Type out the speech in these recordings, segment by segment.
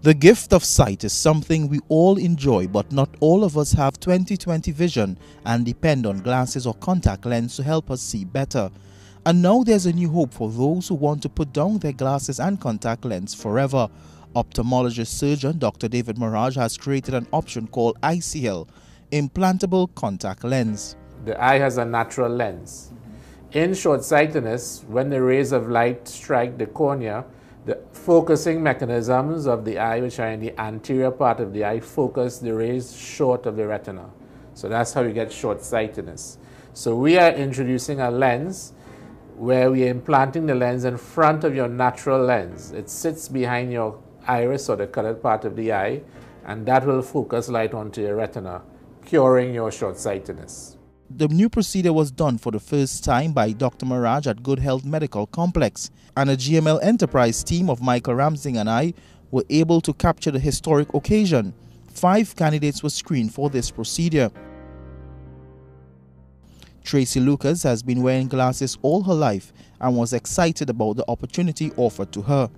The gift of sight is something we all enjoy, but not all of us have 20/20 vision and depend on glasses or contact lens to help us see better. And now there's a new hope for those who want to put down their glasses and contact lens forever. Ophthalmologist surgeon Dr. David Maharaj has created an option called ICL, implantable contact lens. The eye has a natural lens. In short sightedness, when the rays of light strike the cornea, the focusing mechanisms of the eye, which are in the anterior part of the eye, focus the rays short of the retina. So that's how you get short sightedness. So we are introducing a lens where we are implanting the lens in front of your natural lens. It sits behind your iris or the colored part of the eye, and that will focus light onto your retina, curing your short sightedness. The new procedure was done for the first time by Dr. Maharaj at Good Health Medical Complex, and a GML Enterprise team of Michael Ramsing and I were able to capture the historic occasion. Five candidates were screened for this procedure. Tracy Lucas has been wearing glasses all her life and was excited about the opportunity offered to her.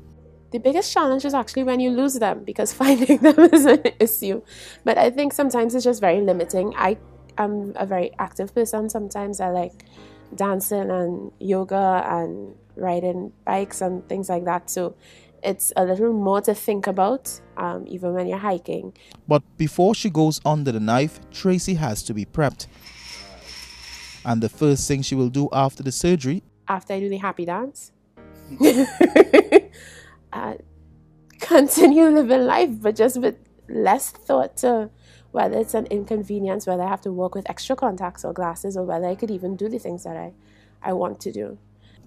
The biggest challenge is actually when you lose them because finding them is an issue. But I think sometimes it's just very limiting. I I'm a very active person. Sometimes I like dancing and yoga and riding bikes and things like that. So it's a little more to think about, um, even when you're hiking. But before she goes under the knife, Tracy has to be prepped. And the first thing she will do after the surgery, after I do the happy dance, uh, continue living life, but just with less thought to whether it's an inconvenience, whether I have to work with extra contacts or glasses, or whether I could even do the things that I, I want to do.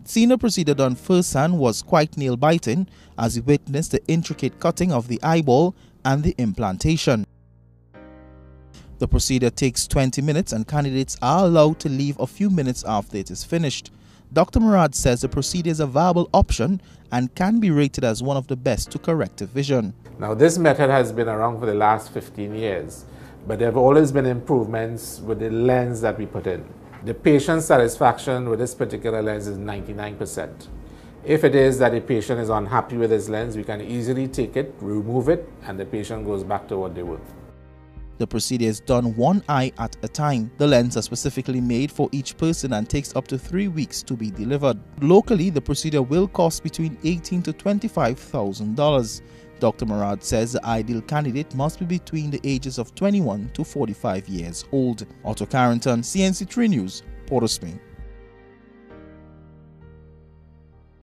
Seeing the procedure done firsthand was quite nail biting as he witnessed the intricate cutting of the eyeball and the implantation. The procedure takes 20 minutes and candidates are allowed to leave a few minutes after it is finished. Dr. Maharaj says the procedure is a viable option and can be rated as one of the best to corrective vision. Now, this method has been around for the last 15 years, but there have always been improvements with the lens that we put in. The patient satisfaction with this particular lens is 99%. If it is that a patient is unhappy with his lens, we can easily take it, remove it, and the patient goes back to what they were. The procedure is done one eye at a time. The lens are specifically made for each person and takes up to three weeks to be delivered. Locally, the procedure will cost between eighteen to twenty-five thousand dollars. Dr. Maharaj says the ideal candidate must be between the ages of 21 to 45 years old. Otto Carrington, CNC3 News, Port of Spain.